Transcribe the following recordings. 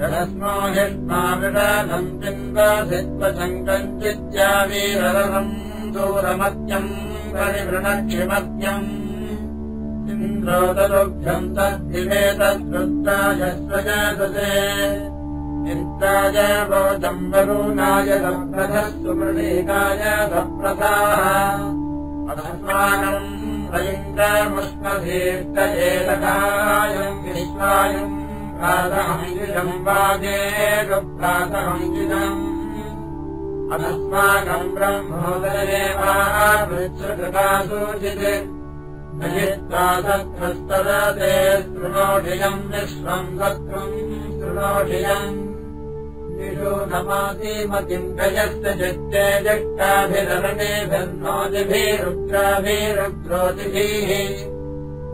मीदानादायदन्तवाजिनम् गक्षमत्यन्नवाजिनम् रस्मो यस्माविडानम् चिन्वासित्वशङ्कञ्चित्यावीररम् दूरमत्यम् परिवृणक्षिमत्यम् इन्द्रोदरुभ्यम् तद्दिवे तद्वृत्तायस्वजातते चिन्ताय वोचम् वरुणाय सप्रथः अस्मानम् वैन्द्रमुष्मधीष्टयेतकायम् विश्वायम् प्रातहञ्जिदम् वाजेरुप्रातहञ्जिदम् अनस्माकम् शृणोढियम् विश्वम् शत्रुम् शृणोढियम् निषो नमातिमतिम् गयस्य चित्ते जक्ताभिररणेभिर्नोदिभिरुद्राभिरुद्रोदिभिः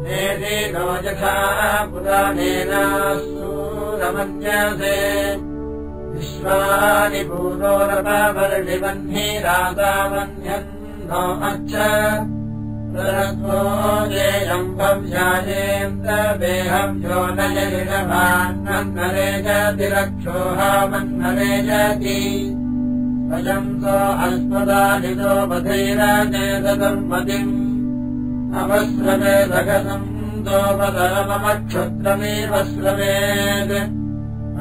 यथा पुराणेन सूरमन्यसे। विश्वानि पूर्णोरपवर्णिवह्नि राधावह्न्यन् नो अच्छ जेयम् भव्यायेन्द्रदेहम् यो नयनिरभान्नरे जतिरक्षोहामन्नरे जति स्वयम् सो अस्मदानितो बधैराजेदर्मतिम् अवस्रवे दोपदरमक्षुत्रमेव स्रवेद्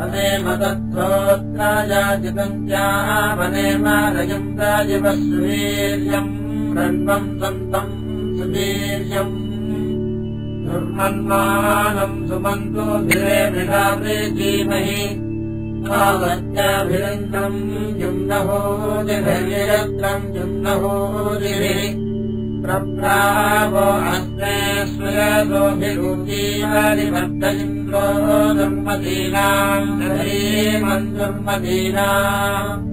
अनेम तत्त्वोत्रायाजितम् चामनेम रजम् राजिवस्वीर्यम् रण्वम् सन्तम् सुवीर्यम्। दुर्मन्मानम् सुमन्तो धिरे मृगाप्रीतीमहि कालत्याभिरन्दम् जुम्नहोदिभिर्यत्रम् जुम्नहोदिभिः प्रप्रावो अस्मे स्वयतोभिरुचीवादिभक्त इन्द्रो दुर्मदीनाम् धीमम् दुर्मदीनाम्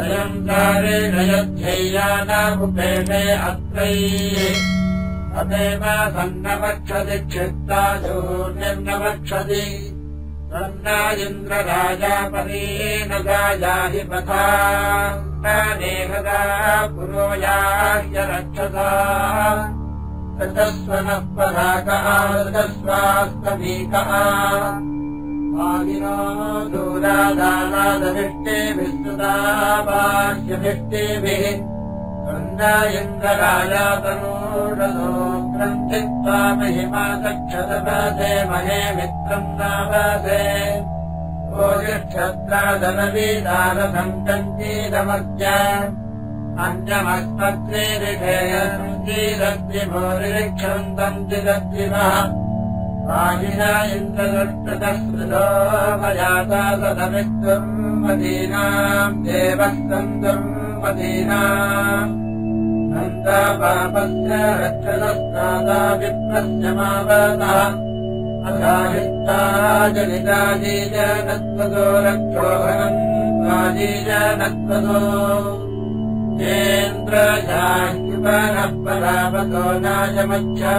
अयम् कारेण यद्धैयानामुपेते अत्रैः। तदेव सन्नवक्षति क्षिप्ताशूर्निर्नवक्षति सन्ना इन्द्रराजापरेण गायाहि पथा नेहदा पुरो याह्य रक्षसा रजस्वनः पराकः रजस्वास्तमीकः। वाहिनो दूरादानादभिष्टेभिः सुता बाह्यभिष्टेभिः सन्ना इन्द्रराजातनूढसोऽग्रम् चित्वा महिमा दक्षतपदे महे मित्रम् नावसे ओजिक्षत्रादनवीदारथम् कञ्चीदमर्त्य अन्यमस्मत्रेरिषेयम् चीदद्विभोरिक्षन्तम् चिदद्विमः वाहिना इन्द्रदृष्टतस्मृतो मयाता सदमित्वम् मदीनाम् देवः सन्तम् मदीनाम् नन्दापापस्य रक्षदस्तादा विप्रस्य मावतः असाहित्ता जनिताजीजनत्वतो रक्षोहनम् स्वाजीजनत्वतो केन्द्रजाह्युपनः परावतो नायमच्छा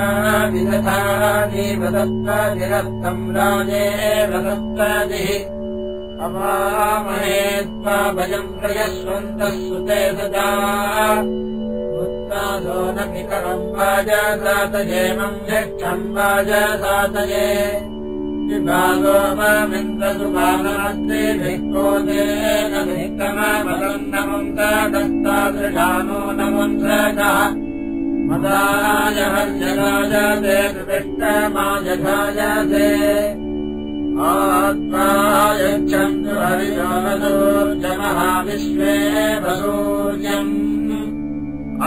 विदधानीव दत्तादिरत्तम् राजेव दत्तादिः अवामहे त्वा भयम् प्रयस्वन्तः सुते सदा न पितरम् वाजसातयेमम् यक्षम् वाजसातये विभागो मामिन्द्रसुभानात्रे भिक्कोदेन भिक्कमवदम् नमम् दत्तादृशानो नमम् सः मदाय हर्यगाय ते विष्टमायघाय आत्मायच्छन्तु हरिजोनदूर्जमः विश्वे वसूर्यम्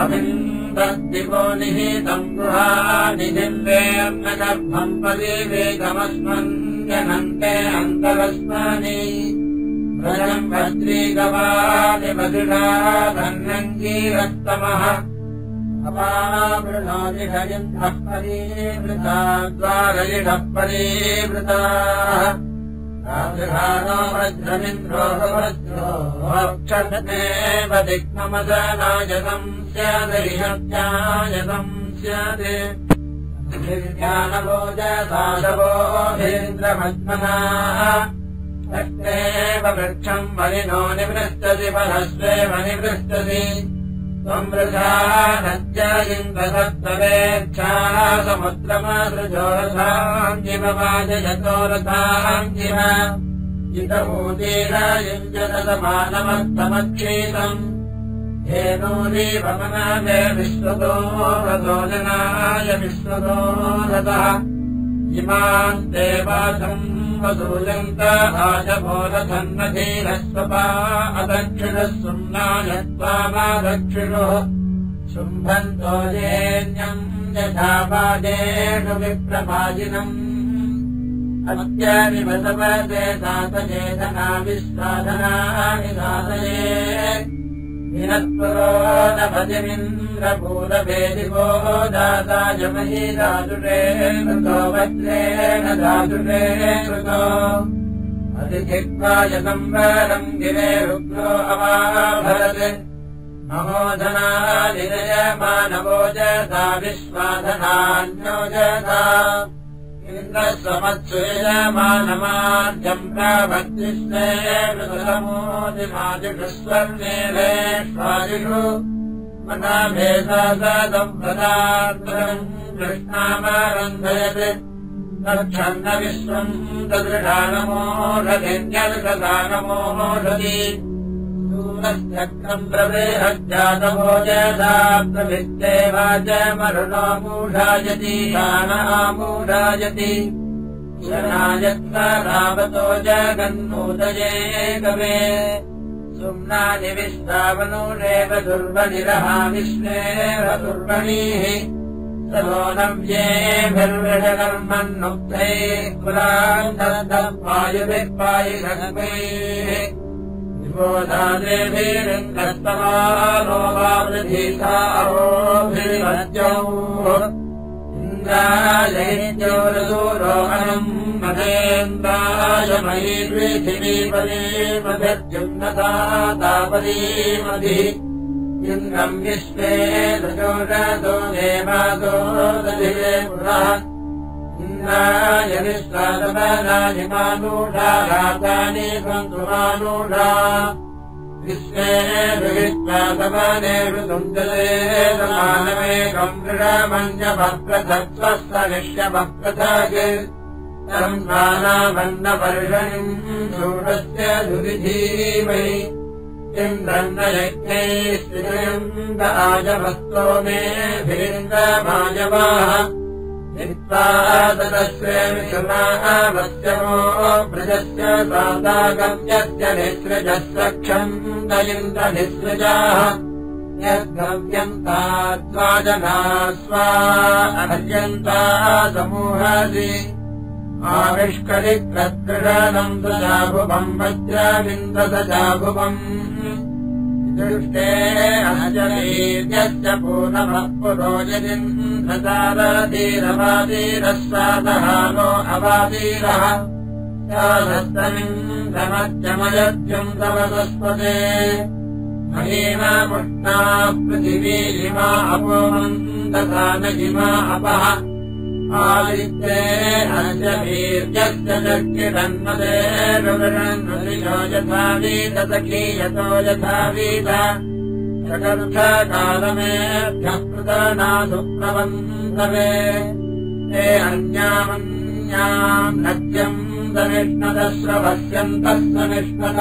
अभिम् तद्दिवो निहितम् गृहानिधिम्बेऽर्णगर्भम् पदीवेदमस्मन् जनन्ते अन्तरस्मानि भजम् भद्रीगवादिमधुरा धन्यङ्गीरस्तमः अपावृणोदिषयिन्दः परीवृता द्वारयिणः परीवृताः ो वज्रमिन्द्रोक्षमेव दिग्ममदनायतम् स्यादरिषत्यायतम् स्यादेन्द्रमज्मनाः तत्रेव वृक्षम् वलिनो निवृष्टति परस्वेव निवृष्टति त्वम् वृथा नद्यायिन्द्रसत्तवेच्छा समुद्रमादृजोरथाञ्जिमवाजयतोरथाञ्जिम इतमूदीरायुञ्जतमानमस्तमक्षीतम् धेनूरीवमनाय विश्वतो रथो जनाय विश्वतो रथः। इमान् देवासम् वसूयन्त राजभोरधन्नधीरस्वपा अदक्षिणः सुम्नायत्वामादक्षिणुः शुम्भन्तो येन्यम् यथा पादेषु विप्रभाजिनम्। अत्यानिवसपदे दातचेतना विश्वादनानि दातये विनत्पुरो न भजमिन्द्रभूतभेदिवो दातायमही दातुरे कृतो वज्रेण दातुरे कृतो अधिजिह्वायसंवरम् गिरे रुग्रो अवाभरत् महोधनादिनय मानवो जता विश्वाधनान्यो जता इन्द्रस्वमत्सुयमानमाद्यम् प्राभक्तिष्वेषुस्वर्णेलेष्वादिषु मनाभेदम् प्रदार्थम् कृष्णामारन्धयत्। तच्छन्न विश्वम् तदृढानमोषधिन्यदृशदानमोषधि जदा प्रभित्ते वाच मरुणो मूढायति शानामूढायति शनायत्र रावतो जगन्नोदये कवे। सुम्नानि विश्रावणोरेव दुर्बलिरः विश्वेव दुर्बणीः सरोनव्येभिर्वृषकर्मन्नुक्तैः पुरान्तर्दवायुभिः पायुषकैः बोधादेभिरिन्द्रस्तमानो वा वृधीतारोभिर्वत्यौ इन्द्रायैत्योरसूरोहणम् मदेन्द्राय मयि पृथिवीपदीमभिर्जुन्नता तापदीमधिः इन्द्रम् दशोषदो देवादो दधिरे पुरः इन्द्रायनिष्कादनानिमानूढा रातानि सन्तुमानूढा विश्वे तम् प्राणावन्नपर्षणिम् षोडस्य दुरिधीमहि इन्द्रन्नयज्ञैः स्थिरयम् आजभक्तो मेभिरिन्द्रमाजवाः नित्वादस्वेमिषुनावस्यमो व्रजस्य सादागम्यस्य निःसृजः सक्षम् दयिन्द्रनिःसृजाः यद्गव्यन्ता द्वाजना स्वा अभ्यन्ता समूहादि आविष्करिक्रदृढनम् दजाभुवम् वज्राविन्ददजाभुवम् दृष्टे अनजवीर्यस्य पूर्णमः पुरोजनिन्द्रतारधीरवादीरः सादहानो अवादीरः साधस्तमिन्द्रमत्यमयत्यम् तव तस्पदे महीनामुष्णा पृथिवीरिमा अपोमन्दता न इमा अपः चक्षिरन्मदे रुगणन्मदिशो यथा यथा वीत चतुर्थकालमेभ्यः कृतनाथुप्रबन्धवे ते अन्यामन्याम् नद्यम् सनिष्णतस्रवस्यन्तः सनिष्णत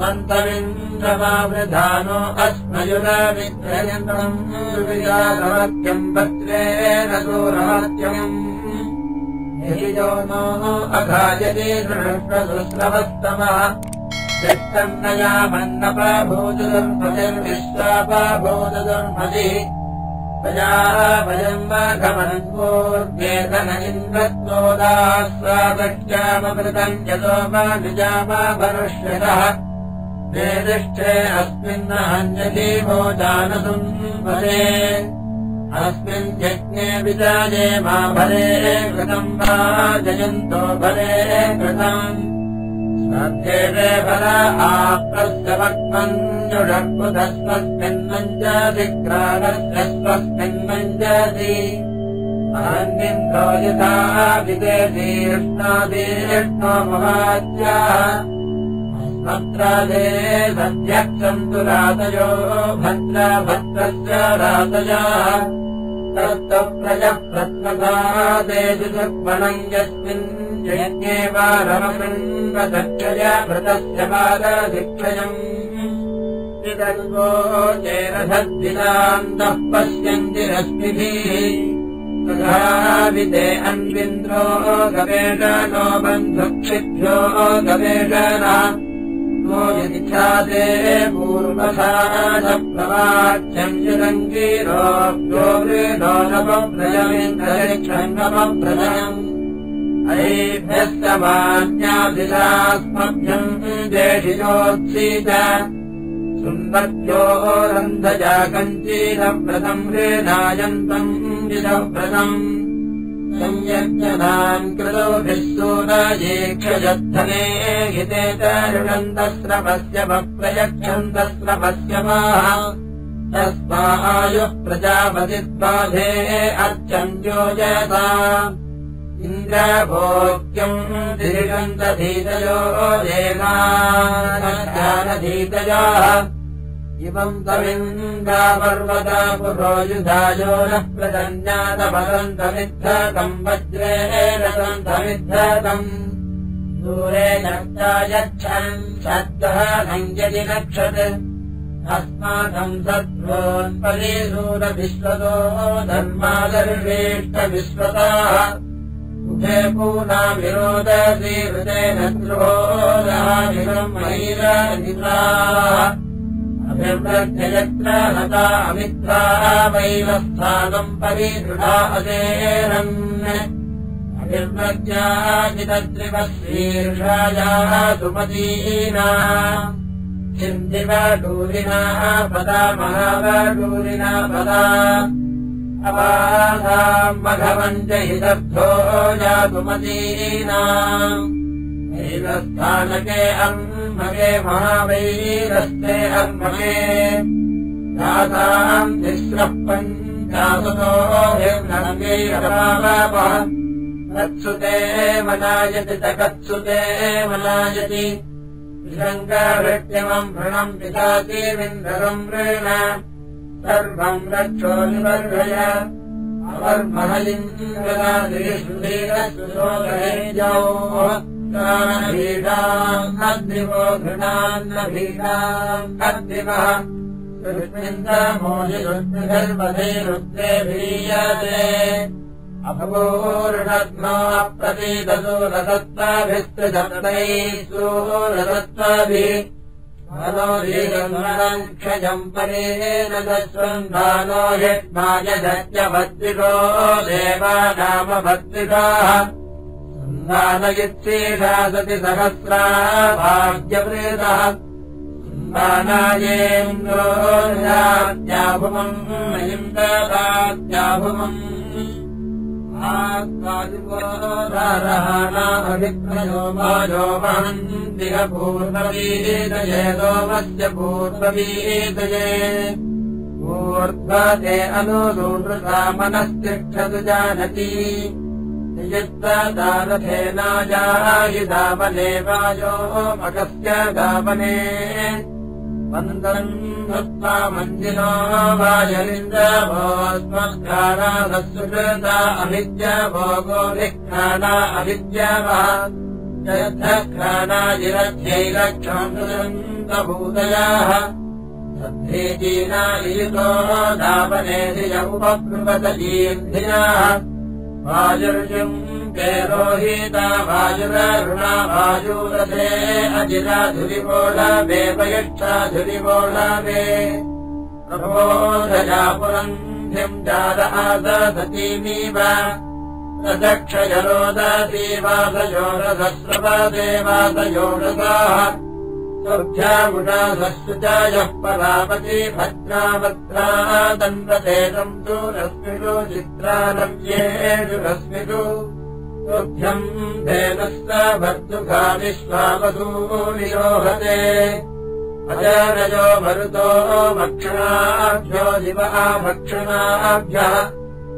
मन्तविन्द्रमावृधानो अस्मयुरविक्रयन्तम् विजातमत्यम् वत्रेण दूरमत्यम् यदि यो नो अघायते दृष्टसुस्रवस्तमः चित्तम् नयामन्नपाभूतदुर्मतिर्विश्वापाभूतदुर्मतिः प्रजा वयम् वाघमन्वोर्वेदन इन्द्रत्वोदास्वादक्षामृतम् यतो वा भरुष्यतः वेदिष्ठे अस्मिन्नहन्यजीवो जानतुम् वदे अस्मिन् यज्ञे विजाये मा भरे कृतम् वा जयन्तो भरे कृतम् ध्येते फल आप्तस्य वक्मञ्जुषर्बुधस्वस्मिन्मञ्जदिक्रागस्य स्वस्मिन्मञ्जसि अन्निन्द्रो यथा विदेशीर्ष्णादीर्ष्णो मवाच्याः भद्रादे सध्यक्षन्तु रातयो भद्रा भद्रस्य रातयाः। प्रजप्रत्मसादेशुर्वणम् यस्मिन् यज्ञेव रमशृङ्गदक्षया भृतस्य बालशिक्षयम् चेरधद्दिनान्तः पश्यन्ति रश्मिभिः विदे अन्विन्द्रो गवेष नो बन्धुक्षिभ्यो गवेषण यदि ख्याते पूर्वसानप्रवाच्यञ्जुरङ्गीरोऽभ्यो वृणोनवप्रजमिन्द्रक्षङ्गमप्रजम् ऐभ्यः समान्यादिलास्मभ्यम् देशिजोत्सीत सुन्दर्यो रन्धजा कञ्चीरव्रतम् रेनायन्तम् विदव्रतम् संयज्ञनाम् कृतोभिः सूरायेक्षयद्धने हिते च ऋणन्तस्रवस्य वप्रयक्षन्तस्रवस्य वा तस्मायुः प्रजापतिद्बाधे अर्चम् योजयता इन्द्रभोक्यम् दीर्घन्तधीतयो देवानधीतयाः इमम् तमिन्द्रापर्वता पुरोयुधायो नः प्रदन्यातपदन्तमिद्धतम् वज्रेण तन्तमिद्धतम् दूरे नष्टा यच्छन् नञ्जति नक्षत्। अस्माकम् सत्त्वोत्परीसूरविश्वतो धर्मादर्वेष्टविश्वताः। उभे पूना विरोदसी हृतेन द्रोहोदामिरम् मयिरनिद्राः अभिव्रत्ययत्र हता अमित्रा वैवस्थानम् परिदृढा असेरन् अभिव्रत्याचितद्रिवः शीर्षायाः सुमतीना चिन्दिवडूरिणा पदा महावडूरिणा पदा। अवासाम् मघवञ्जहितर्थो जातुमतीनाम् ैवस्थानके अन्मगे महावैरस्ते अन्मगे दाताम् तिस्रः पञ्चासतो तत्सुते मनायति च कत्सुते मनायति शृङ्गभृत्यमम् भृणम् विन्दरम् ऋण सर्वम् रक्षो निवर्धय अवर्महलिङ्गलादिशुधीरसुशोभेजौ भीडान्नद्रिवो घृणान्नभीडाम् अद्रिवः सुष्मिन्दमोजिरुद्रगर्भधे रुद्रे भीयते अभवोरुणग्नो प्रतीदसो रदत्ताभिस्तृदत्तैः सूरदत्ताभिः मनोरीगम् क्षयम् परेण दस्वन्धानो यज्ञायधत्यभद्रिको देवानामभद्रिकाः सन्धानयित्सेषा सति सहस्रा भाग्यप्रेतः। मयिम् ददात्याभुमम् नामभिप्रयो वाजो वहन्तिह पूर्ववीतये सोमस्य पूर्ववीतये ऊर्ध्वते अनुसूनृता मनस्तिष्ठतु जानति नियुक्तदानथेनाजायि दावने। वाजो मकस्य दावने मन्दरम् दत्त्वा मञ्जिनो वाजलिन्द्रभोस्मद्घानादसुकृता अभिद्य भोगो विघ्नाना अभिद्यवः जयद्धघ्राणाजिरध्यैलक्षान्तभूतयाः सद्धेजीनायुतो धावने वाजुर्युम् पेरोहिता वाजुररुणा वायुरथे अजिराधुरिवोढवे वयक्षाधुरिवोढवे प्रबोधजापुरन्ध्यम् जादादतीमीव दक्षजरोदीवादयोरधस्रवदेवादयोरदाः ुषासस्तु च यः परापति भद्राभद्रा दन्ततेजम् तु रश्मिषु चित्रानव्येषु रश्मिषु। तुभ्यम् भेदस्त भर्तुकाविश्वावधूनिरोहते अजरजो मरुतो भक्षणाभ्यो दिव भक्षणाभ्यः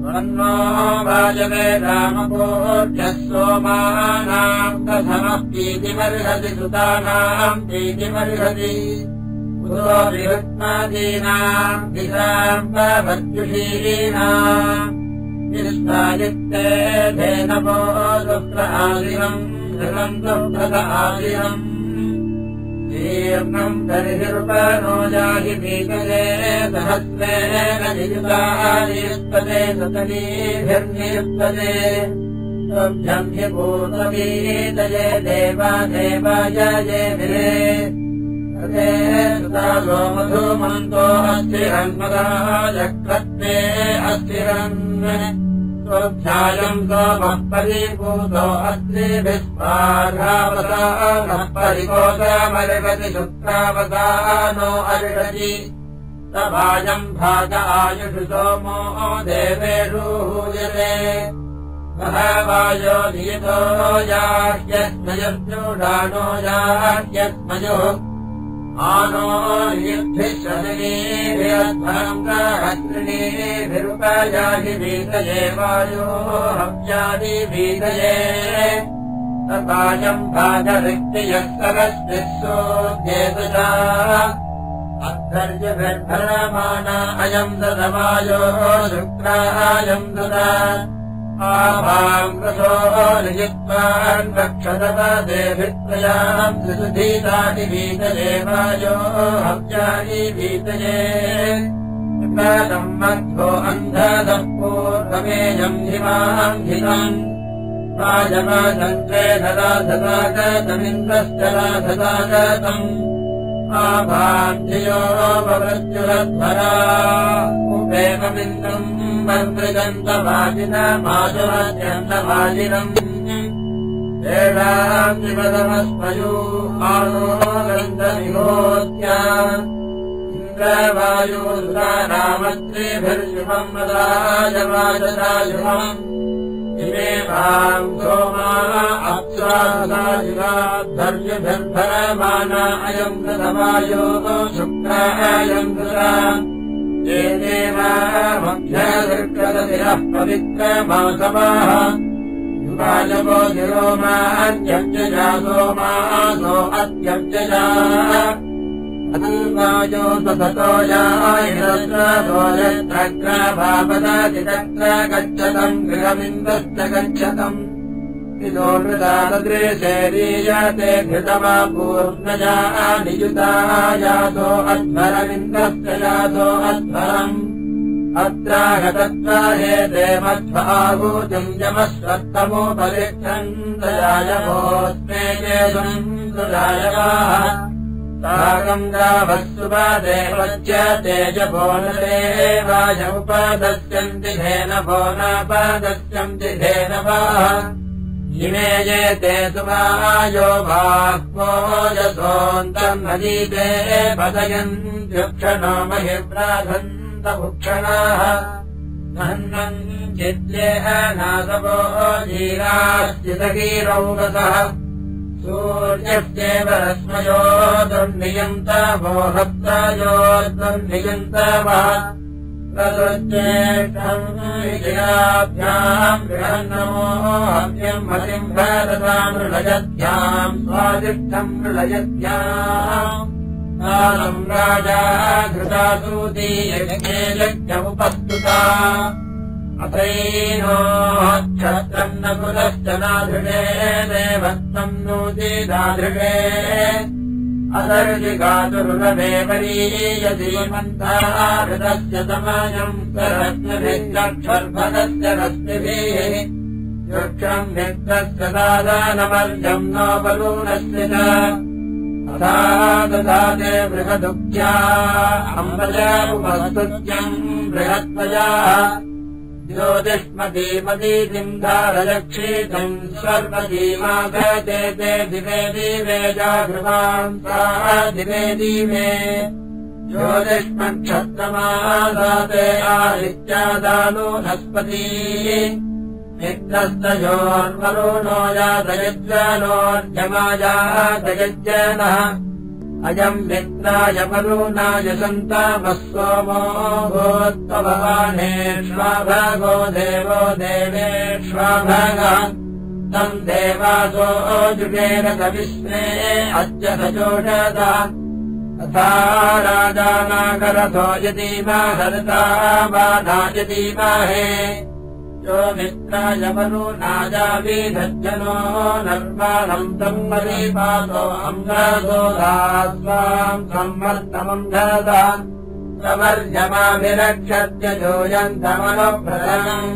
न्नो वाजवे रामपोर्जः सोमानाम् कथमः प्रीतिमर्हति सुतानाम् प्रीतिमर्हति। पुरो विहत्मादीनाम् दिशाम्बभर्जुषीणाम् निष्ठायुक्ते धेनवो दुःख आदिनम् जगम् दुःखद आदिनम् ीर्णम् दर्हिरुपनो जाहि भीतये सहस्रेण नियुतायुक्तते सतनीभिर्नियुक्तते तुभ्यम् हि पूर्ववीतये देवा देवाय ये सुता सोमधूमन्तो अस्थिरन्मदा चक्रत्वे अस्थिरन् ध्यायम् सोमः परिभूतो अस्त्रिभिस्पाघावसानः परिकोशमर्हति शुक्रावसानो अर्हति। सभायम् भाग आयुषु सोमो देवेषु हूयते। महवायो नियतो याह्यस्मयस्यूढानो याह्यस्मयोः आनो युद्धिशनीभिरध्वङ्गहस्त्रिणीभिरुपयाहि भीतये वायो हव्यादि भीतये सकायम् भागरिक्तियः सरस्तिः सोऽध्येतजा अद्धर्यभिर्भरमाना अयम् ददवायोः शुक्रायम् ददा त्रिसुधीतानि वीतदेवायो हव्यानि वीतये मध्वो अन्धदः पूर्वमेयम् हिमाम् हितम् राजमादन्त्रे धदा धदागतमिन्द्रश्चरा धदागतम् उपेकमिन्द्रम् वन्द्रिदन्तवाजिनमाजुरत्यन्तवाजिनम् एषाम् शिवदमस्मयो आनो गन्धविहोत्या इन्द्रवायुरामत्रिभिर्युमम् वदायवाजदायुमम् सोमा अप्स्वायुगाद्धर्यभिर्भरमाना अयम् दधवायो शुक्रायम् दृशा येदेव मध्यदृक्कदतिरः पवित्रमासवाः धिरोमात्यब्जजा सोमासो अत्यब्जजा अतीवायो यत्र भावदति तत्र गच्छतम् गृहमिन्दश्च गच्छतम् इदो नृदादृशरीयते घृतमा पूर्णजा नियुता यासो अध्वरमिन्दश्च यासो अध्वरम् अत्रागतत्वा हे देवध्वाहूतिम् यमस्वत्तमोपरिक्षन्तजाय भोस्मे चेदम् सुजायवाः साकम् गावत्सुपादेवच्च तेजभो न देवाय उपदस्यन्ति धेनभो नापदस्यन्ति धेनवाः। इमे ये ते सुवायो भाक्मोजसोऽन्तर्मदीते पदयन्त्युक्षणो महिप्राधन्तभुक्षणाः धन्वन् चिद्येह नासवो धीराश्चिदगीरौगसः सूर्यस्येव रश्मयो दुर्नियन्त मोहत्रायो दुर्नियन्त प्रदृज्येष्ठम् विजयाभ्याम् बृहन्नमो हव्यम् मतिम् भरताम् मृळयत्याम् स्वादिष्टम् मृळयत्याम् कालम् राजा घृतासूती यज्ञे यज्ञमुपस्तुता अथैनो क्षत्रम् न नाधृगे देवत्वम् नूति दाधृगे अदर्जिगातुरुलभे वरीयधीमन्ताहृतस्य समयम् सरस्मिभिक्षर्भगस्य रश्मिभिः वृक्षम् व्यक्तस्य दादानमर्जम् नो बलूनस्य च तथा ददाते बृहदुख्या अम्बजा उपस्तुत्यम् बृहत्वजाः ज्योतिष्मतीमतीतिम् धारलक्षीतम् स्वर्गतीमागते ते दिवे दिवे सा दिवे दिवे ज्योतिष्मक्षत्रमादाते आदित्यादानो नस्पती मित्रस्तयोर्वरुणो यादयज्ञानोर्जमायादयज्ञानः अयम् मित्राय वरुणाय सन्तामः सोमो भोत्तभवानेष्वाभगो देवो देवेष्वाभगः तम् देवासो जुगेन कविस्मे अद्य सजोषदा तथा राजानागरथो यदीमा हरता बाधा यदीमाहे यो मित्राय वरुणाजावीधज्जनो नर्माणम् सम्मर्तमम् धदा प्रवर्यमाभिरक्षत्य जोयन्तमनुभ्रतम्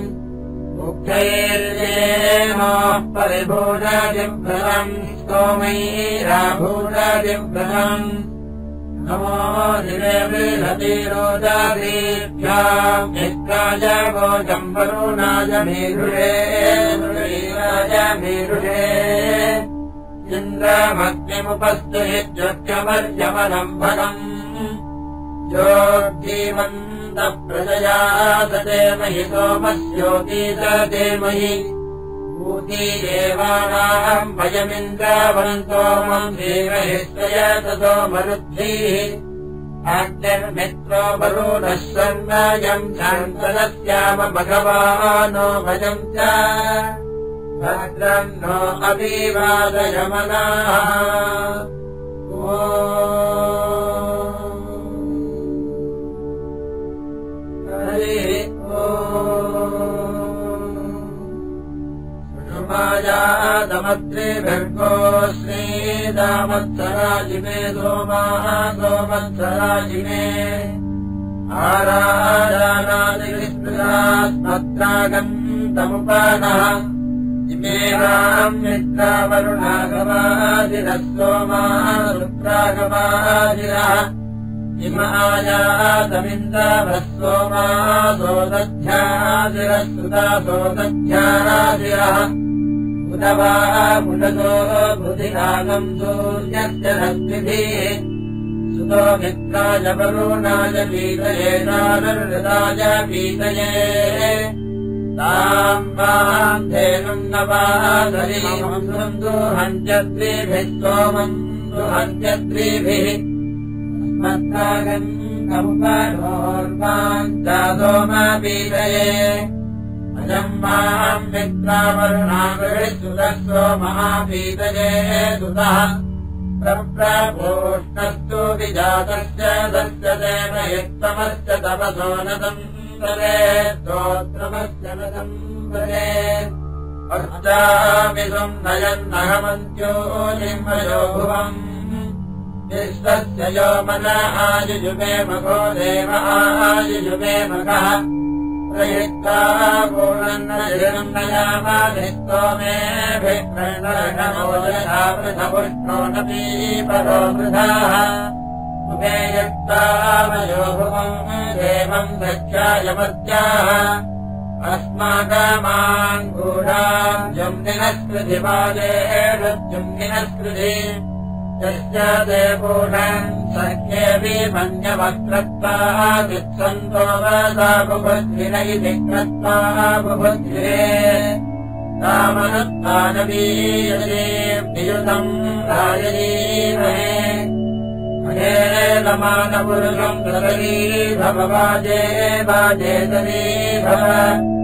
मुक्तैर्येमोः परिभूषादिभ्रतम् स्तोमैराभूषादिभ्रतम् नमो दिवे बृहतीरोदादीभ्याम् निष्काय गोजम् वरुणाय मीरुषे राज मीरुषे इन्द्रमग्निमुपस्तुहित्युच्चमर्यमनम् भगम् योद्धीमन्तप्रजया सदेमहि सोमस्योती सदेमहि भूति देवानाम् वयमिन्द्रावन्तोमम् देवहिष्टय ततो मरुद्भिः। आग्निर्मित्रो वरुणः सर्वयम् शान्तदस्याम भगवानो भजम् च। भद्रम् नो अभिवादयमनाः ुमायादमत्रिभर्गो श्रीदामत्सराजिमे सोमाः सोमत्सराजिमे आराजानादिविस्मृतास्मत्रागन्तमुपानः इमेवाम् मित्रावरुणागवादिनः सोमाः रुद्रागवादिनः इमायातमिन्द्रभः सोमासोदध्यादिरः सुता सोदध्यादिरः उदवा मुदतो बुधिरागम् सूर्यस्य मित्राय वरुणाय पीतये नारहृदाय पीतये ताम् वाम् धेनुम् न वादरीमम् दुहन्त्यत्रिभिः सोमम् दुहन्त्यत्रिभिः अस्मत्तागम् कम्पनोर्वाम् चादोमा पीतये अजम् माम् मित्रावरुणागृहिसुतः सोमहापीतये सुतः प्रप्रापोष्णस्तु विजातश्च दस्यतेन युक्तमश्च तपसो न संवरे। स्तोत्रमश्च न संवरे। पश्चामिदम् नयन्नहमन्त्यो निम्मयो भुवम् विश्वस्य यो मघो देव आयुजुमे मघः प्रयुक्ता पूर्णम् नयामाधिस्तो मेऽभिप्रणमोदशावृथपुष्णो न पीपरो वृधाः उमे युक्तामयो भुवम् देवम् दक्षायमत्याः अस्माकमान् गूढाम् जुम्निनस्कृति बालेषु जुम्निनस्कृति बुभुद्धिन इति कृत्वा बुभुद्धिरे रामनत्तानवीयदेव्युतम् राजनीमहे। महेलमानपुरुषम् प्रदलीभववाजे वाजेदलीभव अस्याभूषणमुपदातये भुवो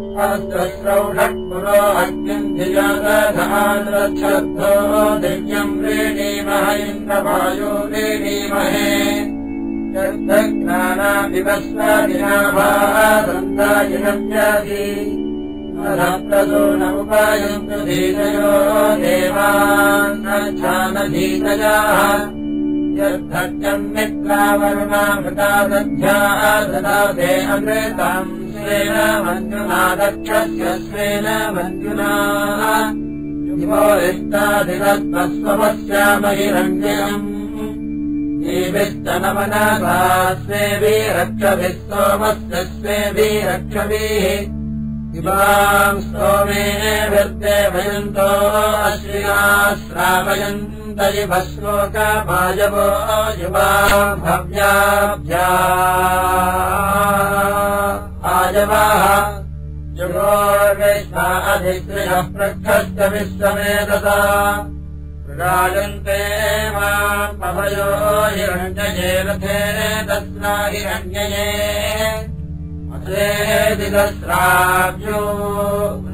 धिजादधान्द्रच्छद्धो दिव्यम् प्रीणीमः इन्द्रवायो चर्दज्ञानाभिवस्वदिनाभासन्दायिनव्याधि प्रदो नमुपायन्तु धीतयो देवान्नच्छानधीतयाः मित्रावरुणामृता दध्या अमृताम् स्वेन मञ्जुना दक्षस्य स्वेन मञ्जुना इष्टाधिरत्मस्वस्यामहिरञ्जयम् देविश्चनमनसा स्वेभिरक्षभिः सोमस्य स्वेभिरक्षभिः इमाम् स्तोमेभिर्देवयन्तो अश्रिया श्रावयन्तरिभश्लोकमायवो युवा भव्याभ्या आयवाः युगोर्विश्वा अधिक्रियः पृच्छश्च विश्वमेतसा राजन्ते माम् पभयो हिरण्यये रथे तस्ना हिरण्यये दिदस्राभ्यो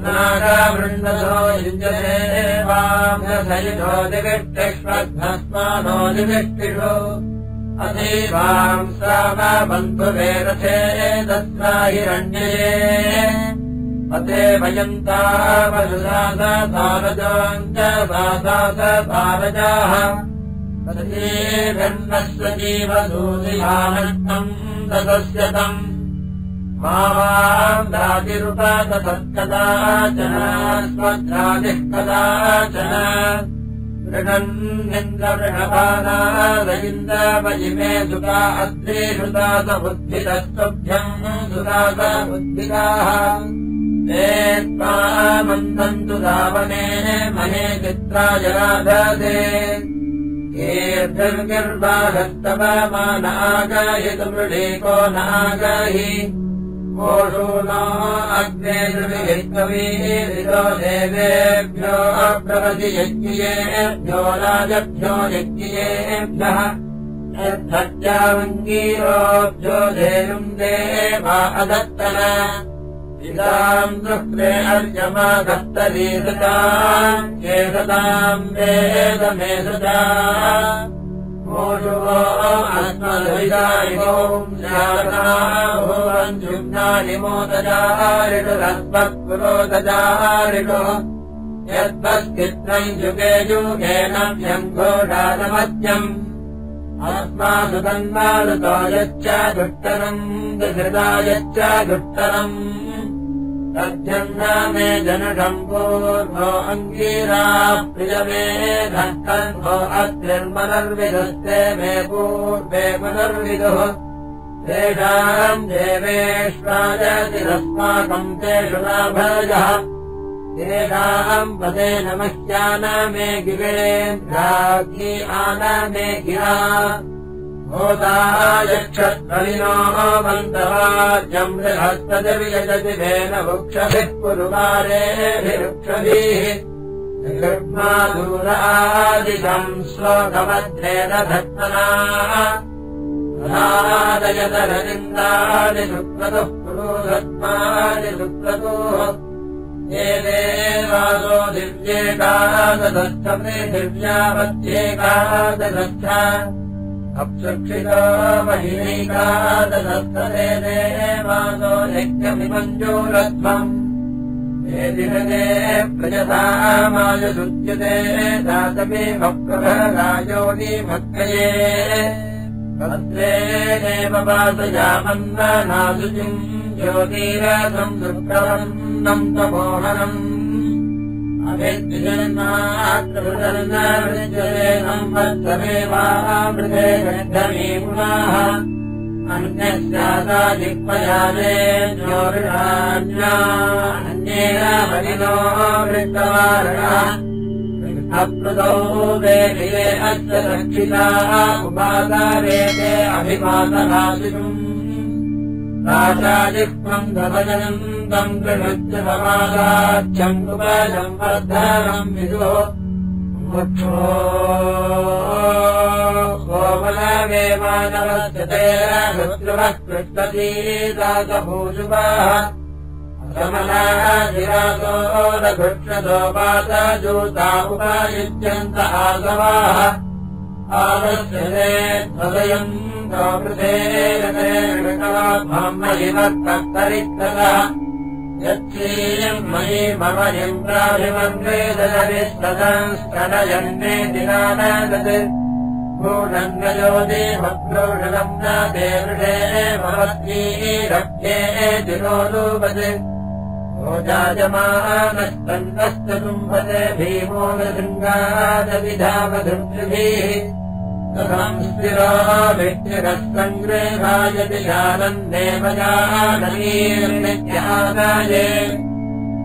नागावृन्दसो युञ्जते वाम्यसयुजो दिविष्टिष्वद्भस्मानो दिविष्टिषु अतीवाम् श्रावबन्धुवे रथे तस्ना हिरण्यये अते वयन्ता वसुदासतारजाम् च सासासतारजाः तदेभिन्नस्य जीवदूतिमानम् तदस्यतम् मावाम् दातिरुपतत्कदाचन स्वद्रादिः कदाचन गृहन्निन्द्रवृषपानादयिन्द्रवयिमे सुता अद्रे श्रुता स बुद्धिरस्तुभ्यम् सुता स बुद्धिराः ते त्वा मन्दन्तु धावने महे चित्राय राधते येभिर्गिर्वाहस्तव मा नागायितमृढेको नागाहि अग्ने द्रविहित्ववीरितो देवेभ्यो अप्रवति यज्ञेभ्यो राजभ्यो यज्ञेभ्यः यद्धत्यावङ्गीरोभ्यो धेनुम् देवा अदत्तन। इदाम् दृष्टे अर्यमाधत्तरी सताम् केशताम् वेदमे सदा मोषुवो अस्मद्विदायिगोम् शारदाभुवञ्जुम्नानि मोदजारिषुरस्मत्पुरोदजारिषु यद्वस्कित्रम् युगे युगेन व्यङ्घोषादमत्यम् आत्मासु तन्मारुतो यच्च दुष्टरम् दुहृदा यच्च दुष्टरम् तद्यन्न मे जनषम् पूर्वो अङ्गीरा प्रियमे धस्तन्भो अत्रिर्मनर्विधस्ते मे पूर्वे पुनर्विदुः तेषाम् देवेष्वायतिरस्माकम् तेषु लाभजः तेषाम् पदे नमस्यान मे गिरेन्द्राग्नि आन मे गिरा भूतायक्षत्वलिनो मन्तवार्यम् बृहस्तजवियजति वेन वृक्षभिः पुरुवारेभिरुक्षभिः श्लोकभद्रेण धत्तना रादयतरनिन्दानि सुक्रतुः पुरोधत्मानि सुक्रतुः ये देवासो दिव्येकादधस्थमे दिव्यावध्येकादधस्थ अप्सुक्षितो महिनैकादधस्तदे देवासो यज्ञमिमञ्जूरध्वम् ये दिनदे प्रजतामायुसुच्यते दातमे भक्प्रभरायोनि भक्तये भद्रे देव वासयामन्नासुचिम् ज्योतिरथम् दुर्गवन्नम् तमोहनम् पुनः अन्यस्यादादिक्पयाले ज्योतिराज्ञा अन्येन वृत्तवारणः अप्रदौ वेदिले अस्य रक्षिताः उपादारेते अभिपातनाशितुम् राजाजिह्वम् गभजनम् मुक्षो। गोमलमेवानवस्य रुद्रवः कृष्णतीदातभूषुवाः समनाधिरासो लघुक्षतो पातजूता उपायुज्यन्त आसवाः आदर्शने ध्वदयम् गोपृथेरतरिक्तः यच्छीयम् मयि मम इन्द्राभिमन्वेदरिस्तदंस्तनयन्ने दिनानदत्। भूनङ्गयोदे भद्रोषणम् न देवृषे भवत्यीरभ्ये दिनोदूपत् ओजायमानस्तन्दस्तुम्भते भीमो न शृङ्गादविधावधृभिः स्थिरो व्यक्तिरसङ्ग्रहायति जानन्देवजाननीर्नित्यादाये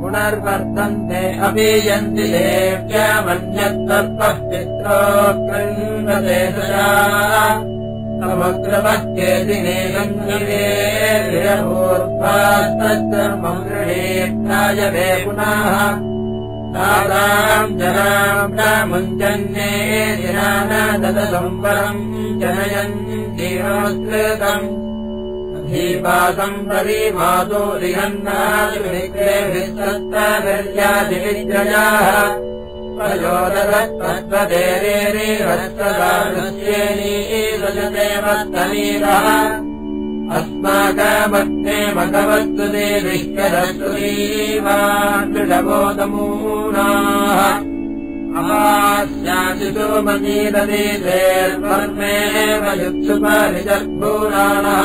पुनर्वर्तन्ते अपि यन्ति कृण्वते सदा। समग्रमध्ये दिने गङ्गेर्भूर्वास्तमृणेत्ताय वे पुनः जनाम् न मुञ्जन्ये दिनानदसंवरम् जनयन् जीवनस्कृतम् धीपासम् परिमातो रिहन्नादिविग्रेभिस्तत्तगर्यादिविद्रजाः प्रयोदरत्तत्त्वदेरेरे हस्तदानुष्येनी रजते मघवस्तु देविष्करस्तुरीवान्दृढबोधमूनाः अमास्याशितो मनीरदेशेर्वर्मेव युत्सुपरिजर्भूराणः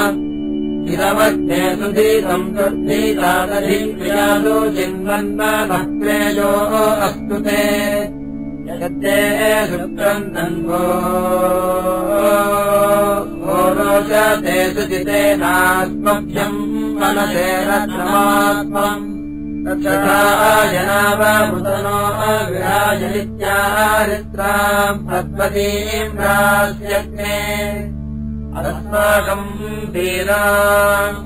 इदमग्ने सुधीतम् दुर्धीतादधिक्रियादो चिन्वन्नक्रेजो अस्तु ते। शुक्रम् तन्वो रोचते सुचितेनात्मभ्यम् मनसे रत्नमात्मम् तथा जनावमुदनो विराजनित्यारित्राम् भगवतीम् रास्यग्ने अस्माकम् वीराम्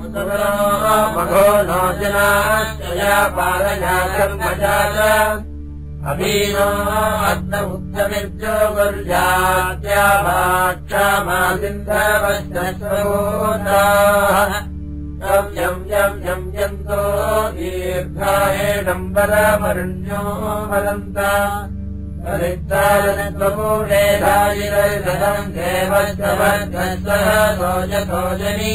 मघो नो जनाश्चया पारया कर्मजा च अभीनो अग्नमुक्तमिर्जो गुर्जात्या भाक्षामासिन्धवश्चोदाः यम् यम् यम् यन्तो दीर्घायेडम्बरमरुण्यो वदन्ता। परित्राजनत्वपूर्णेधाजिरदम् देवस्तवर्गस्तः सोजसोजनि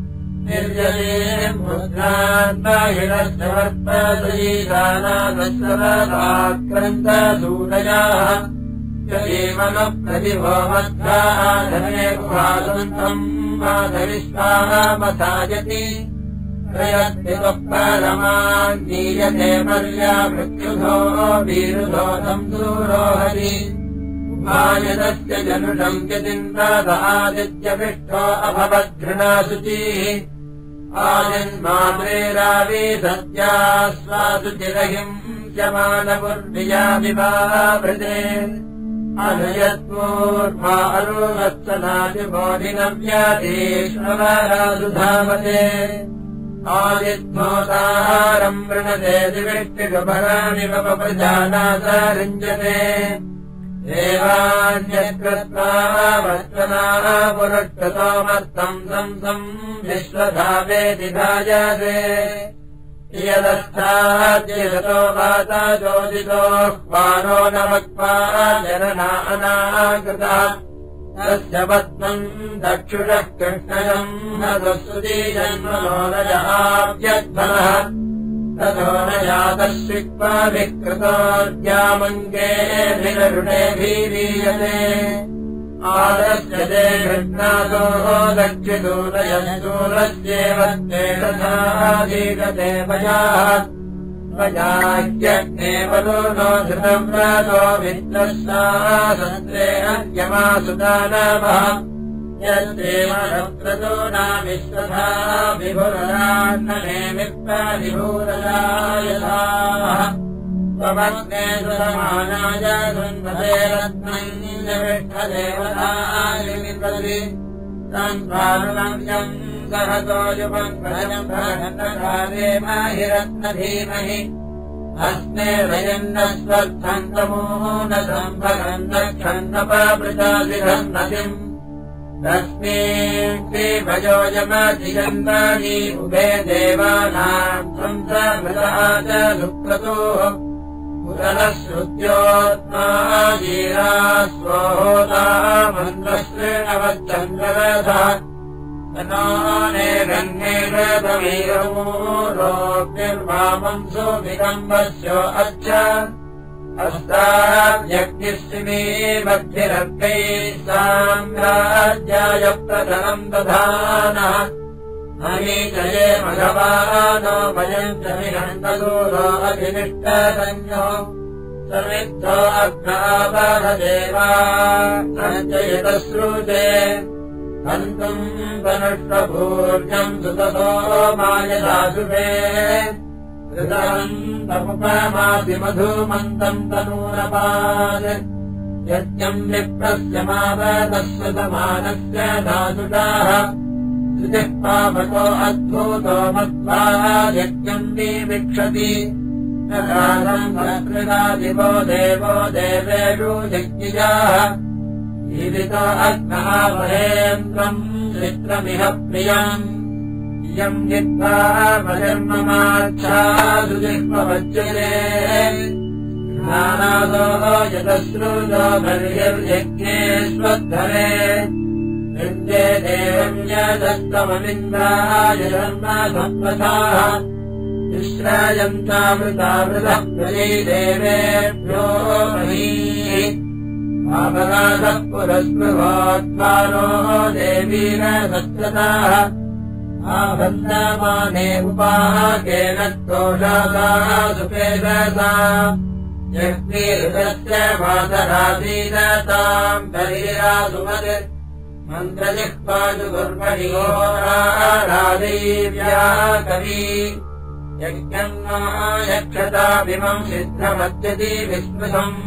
निर्जलीम् मुद्रान्ताहिणस्य वर्तयीदानादश्रवदाक्रन्तसूदयाः यदेवनः प्रतिभोमध्वाधने गुहासन्तम् माधविष्टामथायति प्रयत्नितः परमान्नीयते पर्या मृत्युधो वीरुधोतम् दूरोहति उपायनस्य जनुषम् यदिन्द्रादादित्यपिष्ठो अभवद्घृणाशुचिः आजन्मात्रेरावी सत्यास्वासुचिरहिम् शमानपुर्विया विवाभृते अनयत्वोर्मा अरुवत्सनादिबोधिनव्यादेष्वरासुधावते आदित्मोताहारम् वृणते दिविष्टिगभराणि मम प्रजानासारिञ्जते। देवान्यकृत्वा वर्तनाः पुरक्षतोमर्थम् संसम् विश्वधावेति धायते यदस्थाद्यतो माता चोदितो बाणो न मक्त्वा जननानाकृतः। तस्य पद्मम् दक्षुषः कृष्णयम् न जाव्यध्वनः ततो न जातः शिक्वा विकृतोद्यामङ्गेभिररुणेभिरीयते आदस्य ते घृह्णादोः दक्षिदूरयसूरस्येव तेषधाधीकते भजाः भजाह्यग्नेवलो नो धृतव्रतो विद्वस्सासन्त्रे अन्यमासुदानवः यद्देव रक्रतो नाविश्वथा विभुरान्नने विप्रादिभूरजायथाः त्वमग्ने सुरमानाय सुन्वते रत्नैन्यविष्ठदेवतायमिन्द्रदि तन्वारुणव्यम् सहतो भजम् भगन्नकारे माहिरत्नधीमहि अस्मे वयन्न स्वर्धन्तमो न सम्भगन्न क्षन्नपावृतादिघन्नतिम् तस्मिन् भजोजमधिगन्धानि उभे देवानाम् संसमृतः च लुक्रतोः पुरः श्रुत्योत्मा जीरा स्वोदा मन्दश्रेणवच्चन्द्ररथः रोग्निर्वामम् सोऽभिकम्बस्य अच्छ मध्यरर्गैः साम्राज्याय प्रधनम् दधानः अमीचये मघवानो वयम् च अभिनिष्टसंज्ञो समिद्धो अग्नावहदेवा सञ्चयतश्रुते हन्तुम् वनुष्वभूर्जम् सुततो मायदासुषे ृतमुपमादिमधूमन्तम् तनूरपाद। यज्ञम् विप्रस्य मावदस्वतमानस्य धातुटाः श्रुतिः पापतो अद्भूतो मत्वा यज्ञम् विविक्षति संस्कृतादिवो देवो देवेषु यज्ञिजाः। जीवितो अग्नः महेन्द्रम् चित्रमिह प्रियम् इयम् जित्वा मजर्ममाच्छादुजिह्मवज्जले नानादो यतश्रुतो स्वद्धरे वृन्दे देवम् यदस्तमनिन्द्राय धर्म सम्पथाः विश्रायन्तामृतामृतः प्रजै देवेभ्यो महीः। मामगाधः पुरस्पृहोत्मानो देवीर सत्तताः आबन्धमाने उपाकेन दोषादाः सुपेदसा यज्ञीरुदस्य मातरासीनताम् शरीरासुमत् मन्त्रजिह्वासु गुर्मणि घोरारादेव्या कवि यज्ञम् यक्षताभिमम् सिद्धमद्यति विस्मृतम्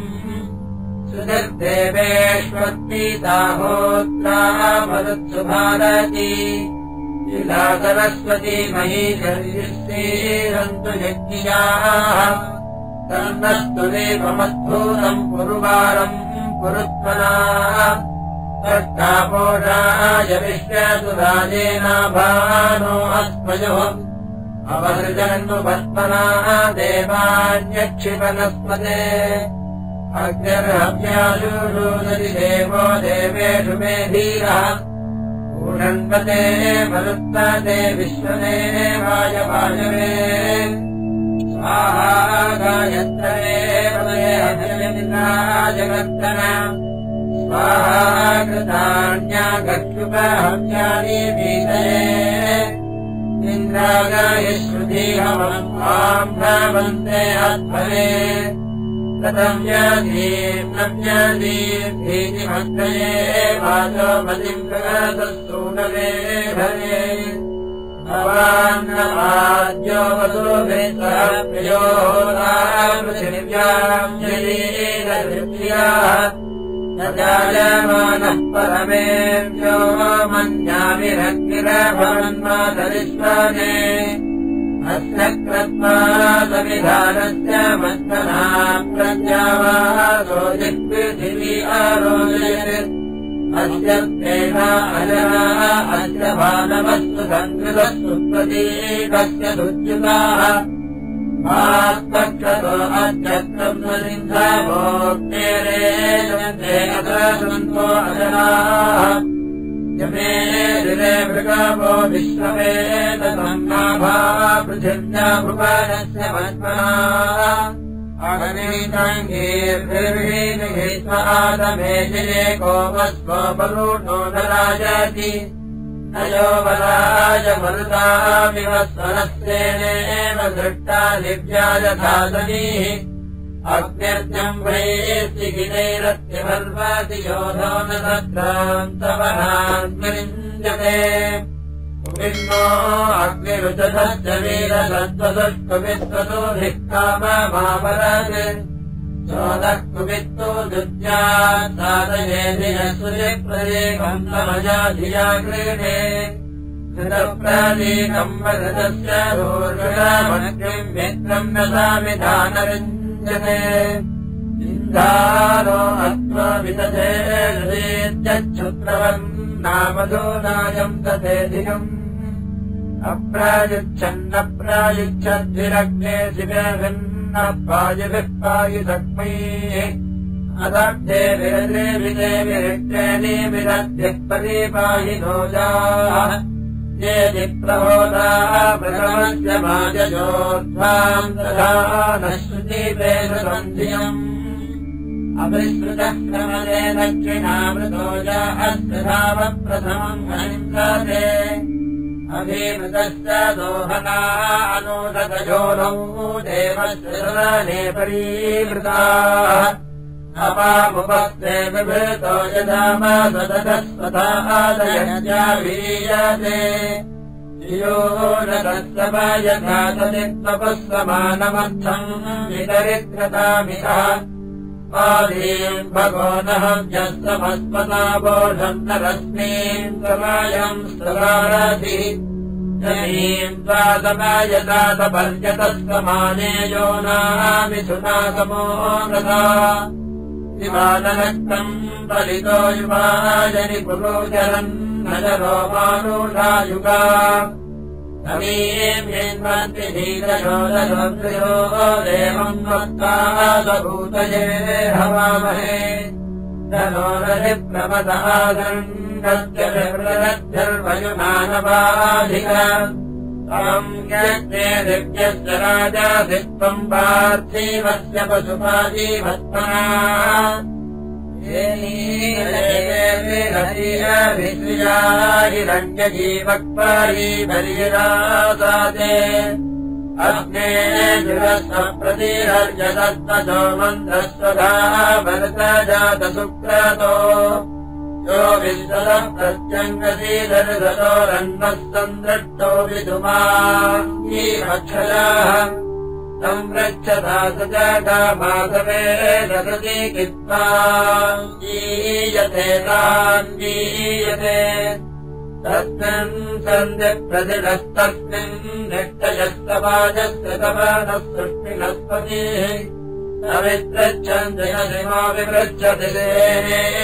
सुदर्देवेष्वत्नीताहोत्रा मरुत्सु भारती शिला सरस्वती महीश्वरीश्रीरन्तु यज्ञियाः तन्नस्तु देवमद्भूतम् पुरुवारम् पुरुत्मना तट्टापोषाय विश्वतु राजेनाभानो अस्मयोः। अवसृजन्तु पद्मना देवान्यक्षिपनस्पते अग्निर्हव्याशुषूदति देवो देवेषु मे धीरः ूषण्वते मरुत्पते विश्वते वायवायवे स्वाहा जगत्तन स्वाहा कृतान्यागक्षुपहव्यानि भीतये इन्द्रागाय श्रुधीहवम् माम् भ्रामन्ते आत्मने यादीम् नव्यादीम् भीतिमग्नये वाचो मतिम् प्रगतस्तूनवे भरे भवान्नवाद्यो वसुभिः प्रियो पृथिव्याम् जलीलधृत्याः न जायमानः परमेभ्यो मन्यामिरग्निरभवन्मातरिष्वाने अस्य प्रत्यावासो जित्पृथिवी आरोदयत् अस्य प्रेणा अजना अस्य मानवस्तु सङ्कृतस्तु प्रतीकस्य अत्र सन्तो अजनाः यमे दिने मृगावो विश्ववेदसन्नाभा पृथिव्या भुवनस्य मन्मना अगणीताङ्गीर्भिर्भिर्भिहित्वादमे गोपस्वपरूढो न राजति नयो वराय मरुतामिव स्वरस्तेनेव दृष्टा दिव्या यथादनीः अग्न्यर्जम् वैस्ति गिरैरत्यभर्वाति योधो न तत्रान्तवनान्विञ्जते कुपिन्नो अग्निरुचधश्च वीरसत्त्वदुष्कुवित्वतो धिक्काममापराज चोदः कुवित्तो दुर्यात् साधयेधियसुजप्रदेकम् समजा धिया क्रीडे मित्रम् न इन्दारो अत्र विदधे हृदेत्यच्छुत्रवन् नामधोनायम् तथेधिकम्। अप्रायुच्छन्नप्रायुच्छद्विरग्ने शिवेभिन्न पायुभिः पायुधक्मैः अदग्धे विरजे विदे विरिक्तेनि विरद्भिः पदीपाहि नोजाः न श्रुतिवेदसन्धियम् अविश्रुतः क्रमदे दक्षिणामृतोजा अस्य धावप्रथमम् अहिंसते अभिमृतश्च दोहना अनोदतयोनौ देवश्रने परीवृताः न तत्सभा यथा तदित्वपः समानमर्थम् वितरित्रतामितः पादीम् भगो व्यस्तमस्मता बोधम् न रश्मीम् समायम् स्तरारधिः। जनीम् त्वासमायतातपर्यतस्तमाने यो नामिथुना समो गता शिवानरक्तम् फलितो युवाजनि पुरोचरन् नजरो मानुषायुगा समीम्येन्वन्तिधीरयोदयो देवम् वक्तादभूतये हवामहे। धनोरधिप्रमदागण्डत्यर्वयुमानवाधिक दिव्यस्य राजाधित्वम् पार्थिवस्य पशुपाजीभत्मना हिरण्यजीवक्पारी पर्यरासादे अग्ने जुरस्वप्रतिहर्यदत्तजो मन्त्रस्वधा भरतजातसुक्रतो यो प्रत्यङ्गसीधरधरोरन्नः सन्दृष्टो विधुमा क्षयाः संरक्षता स जगामाधवे ददति कित्वा तस्मिन् सृष्टिनस्पतिः पवित्रच्छन्दयसिमा विपृच्छति देनेव धीरो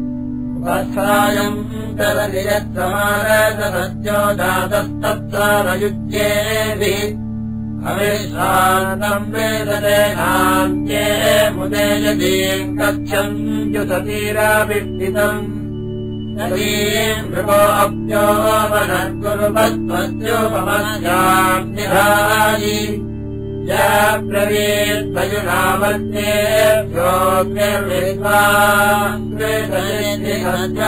वेदतेनान्त्ये मुदे यदीम् कक्षम् युततीराविष्टितम् यदीम् मृगो अप्यो वनर्गुरुपत्वस्योपमस्याम् निधायि योजनामध्येभ्यो मृत्वा च